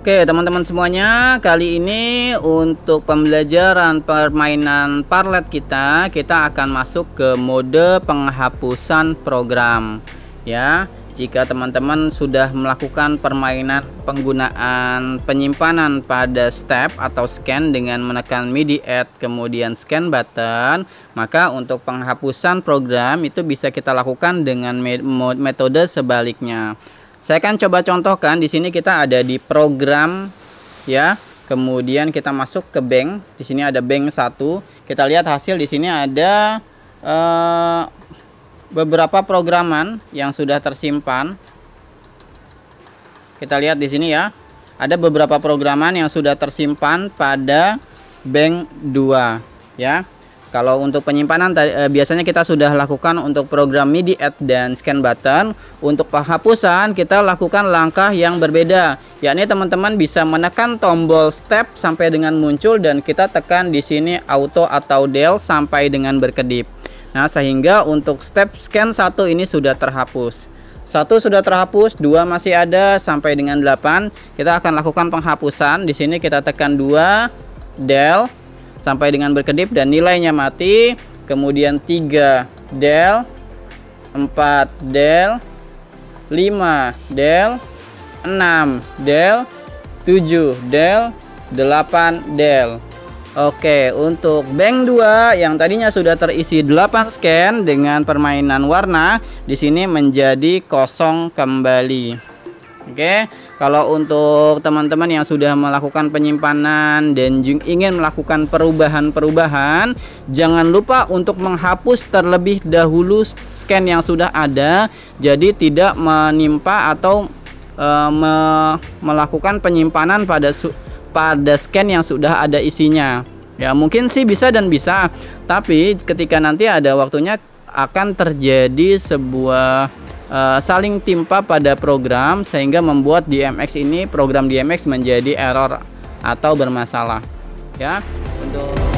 Oke teman-teman semuanya kali ini untuk pembelajaran permainan parlet kita kita akan masuk ke mode penghapusan program. Ya jika teman-teman sudah melakukan permainan penggunaan penyimpanan pada step atau scan dengan menekan MIDI add kemudian scan button maka untuk penghapusan program itu bisa kita lakukan dengan metode sebaliknya saya akan coba contohkan di sini kita ada di program ya. Kemudian kita masuk ke bank. Di sini ada bank satu. Kita lihat hasil di sini ada uh, beberapa programan yang sudah tersimpan. Kita lihat di sini ya. Ada beberapa programan yang sudah tersimpan pada bank 2 ya. Kalau untuk penyimpanan eh, biasanya kita sudah lakukan untuk program MIDI add dan scan button. Untuk penghapusan kita lakukan langkah yang berbeda, yakni teman-teman bisa menekan tombol step sampai dengan muncul dan kita tekan di sini auto atau del sampai dengan berkedip. Nah, sehingga untuk step scan satu ini sudah terhapus. Satu sudah terhapus, dua masih ada sampai dengan 8. Kita akan lakukan penghapusan. Di sini kita tekan 2 del sampai dengan berkedip dan nilainya mati. Kemudian 3 del 4 del 5 del 6 del 7 del 8 del. Oke untuk bank 2 yang tadinya sudah terisi 8 scan dengan permainan warna di sini menjadi kosong kembali. Oke kalau untuk teman-teman yang sudah melakukan penyimpanan dan ingin melakukan perubahan-perubahan, jangan lupa untuk menghapus terlebih dahulu scan yang sudah ada, jadi tidak menimpa atau e, me melakukan penyimpanan pada pada scan yang sudah ada isinya. Ya, mungkin sih bisa dan bisa, tapi ketika nanti ada waktunya akan terjadi sebuah uh, saling timpa pada program sehingga membuat DMX ini program DMX menjadi error atau bermasalah ya. Untuk